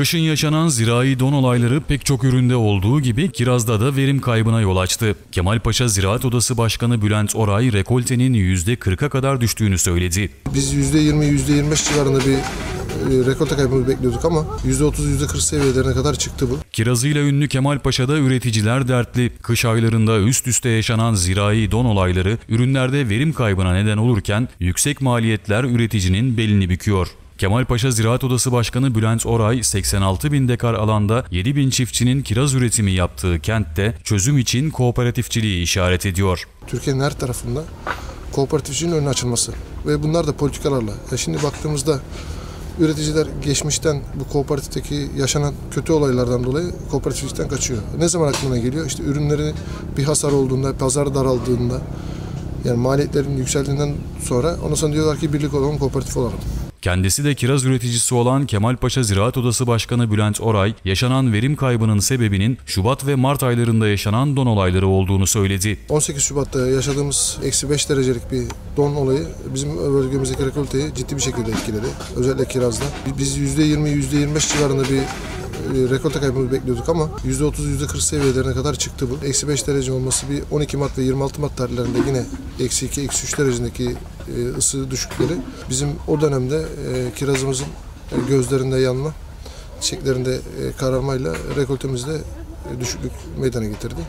Kışın yaşanan zirai don olayları pek çok üründe olduğu gibi kirazda da verim kaybına yol açtı. Kemalpaşa Ziraat Odası Başkanı Bülent Oray rekoltenin %40'a kadar düştüğünü söyledi. Biz %20, %25 civarında bir e, rekolte kaybı bekliyorduk ama %30, %40 seviyelerine kadar çıktı bu. Kirazıyla ünlü Kemalpaşa'da üreticiler dertli. Kış aylarında üst üste yaşanan zirai don olayları ürünlerde verim kaybına neden olurken yüksek maliyetler üreticinin belini büküyor. Kemalpaşa Ziraat Odası Başkanı Bülent Oray, 86 bin dekar alanda 7 bin çiftçinin kiraz üretimi yaptığı kentte çözüm için kooperatifçiliği işaret ediyor. Türkiye'nin her tarafında kooperatifçinin önüne açılması ve bunlar da politikalarla. Ya şimdi baktığımızda üreticiler geçmişten bu kooperatifteki yaşanan kötü olaylardan dolayı kooperatiflikten kaçıyor. Ne zaman aklına geliyor? İşte ürünleri bir hasar olduğunda, pazar daraldığında yani maliyetlerin yükseldiğinden sonra ondan sonra diyorlar ki birlik olalım, kooperatif olalım. Kendisi de kiraz üreticisi olan Kemalpaşa Ziraat Odası Başkanı Bülent Oray, yaşanan verim kaybının sebebinin Şubat ve Mart aylarında yaşanan don olayları olduğunu söyledi. 18 Şubat'ta yaşadığımız eksi 5 derecelik bir don olayı bizim bölgemizdeki rekolteyi ciddi bir şekilde etkiledi. Özellikle kirazda. Biz %20, %25 civarında bir e, rekolte kaybımızı bekliyorduk ama %30, %40 seviyelerine kadar çıktı bu. Eksi 5 derece olması bir 12 Mart ve 26 Mart tarihlerinde yine eksi 2, eksi 3 derecindeki e, ısı düşükleri bizim o dönemde e, kirazımızın gözlerinde yanma, çiçeklerinde kararmayla rekoltemizde düşüklük meydana getirdi.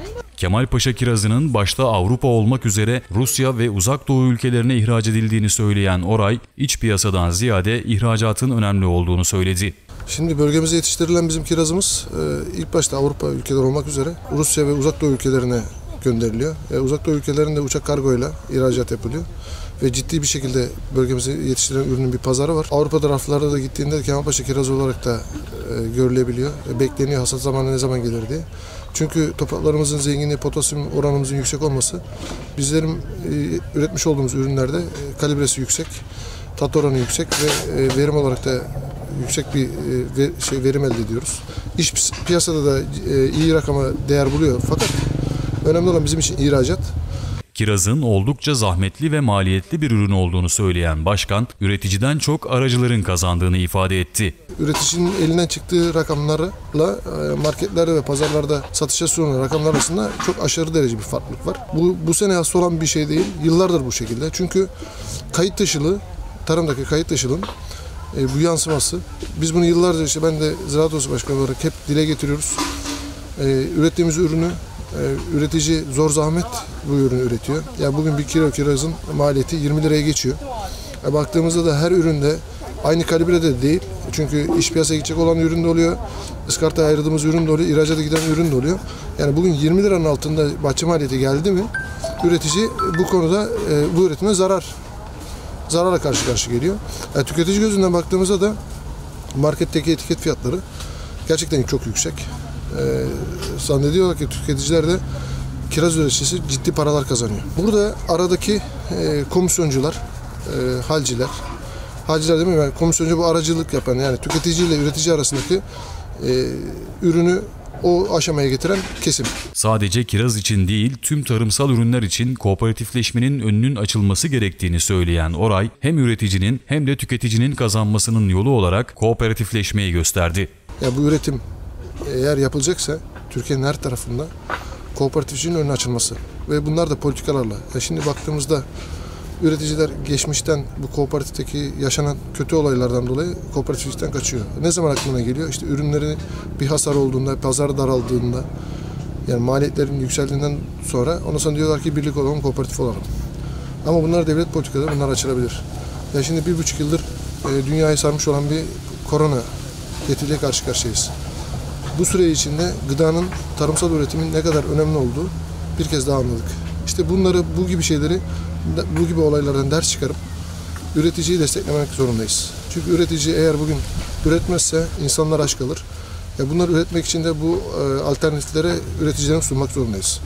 Kemalpaşa kirazının başta Avrupa olmak üzere Rusya ve Uzak Doğu ülkelerine ihraç edildiğini söyleyen Oray, iç piyasadan ziyade ihracatın önemli olduğunu söyledi. Şimdi bölgemizde yetiştirilen bizim kirazımız ilk başta Avrupa ülkeleri olmak üzere Rusya ve Uzak Doğu ülkelerine gönderiliyor. E, uzak Doğu ülkelerinde uçak kargoyla ihracat yapılıyor. Ve ciddi bir şekilde bölgemizde yetiştirilen ürünün bir pazarı var. Avrupa taraflarda da gittiğinde Kemalpaşa kiraz olarak da e, görülebiliyor. E, bekleniyor hasat zamanı ne zaman gelir diye. Çünkü topraklarımızın zenginliği, potasyum oranımızın yüksek olması bizlerin e, üretmiş olduğumuz ürünlerde e, kalibresi yüksek, tat oranı yüksek ve e, verim olarak da yüksek bir e, şey verim elde ediyoruz. İş piyasada da e, iyi rakama değer buluyor fakat önemli olan bizim için ihracat. Kirazın oldukça zahmetli ve maliyetli bir ürün olduğunu söyleyen başkan, üreticiden çok aracıların kazandığını ifade etti. Üreticinin elinden çıktığı rakamlarla e, marketlerde ve pazarlarda satışa sunulan rakamlar arasında çok aşırı derece bir farklılık var. Bu, bu sene hasta olan bir şey değil, yıllardır bu şekilde. Çünkü kayıt dışılığı, tarımdaki kayıt dışılığın e, bu yansıması. Biz bunu yıllarca işte ben de Ziraat Odası Başkanı olarak hep dile getiriyoruz. E, ürettiğimiz ürünü e, üretici zor zahmet bu ürünü üretiyor. Ya yani bugün bir kilo kirazın maliyeti 20 liraya geçiyor. E, baktığımızda da her üründe aynı kalibrede de değil. Çünkü iş piyasaya gidecek olan ürün de oluyor. Iskartaya ayırdığımız ürün de oluyor. İhracata giden ürün de oluyor. Yani bugün 20 liranın altında bahçe maliyeti geldi mi üretici bu konuda e, bu üretime zarar zarara karşı karşı geliyor. Yani tüketici gözünden baktığımızda da marketteki etiket fiyatları gerçekten çok yüksek. Ee, zannediyorlar ki tüketiciler de kiraz üreticisi ciddi paralar kazanıyor. Burada aradaki e, komisyoncular, e, halciler, halciler değil mi? Yani komisyoncu bu aracılık yapan yani tüketici ile üretici arasındaki e, ürünü o aşamaya getiren kesim. Sadece kiraz için değil, tüm tarımsal ürünler için kooperatifleşmenin önünün açılması gerektiğini söyleyen Oray, hem üreticinin hem de tüketicinin kazanmasının yolu olarak kooperatifleşmeyi gösterdi. Ya bu üretim eğer yapılacaksa Türkiye'nin her tarafında kooperatifçinin önüne açılması ve bunlar da politikalarla. Ya şimdi baktığımızda üreticiler geçmişten bu kooperatifteki yaşanan kötü olaylardan dolayı kooperatiflikten kaçıyor. Ne zaman aklına geliyor? İşte ürünleri bir hasar olduğunda, pazar daraldığında yani maliyetlerin yükseldiğinden sonra ondan sonra diyorlar ki birlik olalım, kooperatif olalım. Ama bunlar devlet politikaları, bunlar açılabilir. Ya şimdi bir buçuk yıldır e, dünyayı sarmış olan bir korona getiriyle karşı karşıyayız. Bu süre içinde gıdanın, tarımsal üretimin ne kadar önemli olduğu bir kez daha anladık. İşte bunları, bu gibi şeyleri, bu gibi olaylardan ders çıkarıp üreticiyi desteklemek zorundayız. Çünkü üretici eğer bugün üretmezse insanlar aç kalır. Ya bunları üretmek için de bu alternatiflere üreticilerin sunmak zorundayız.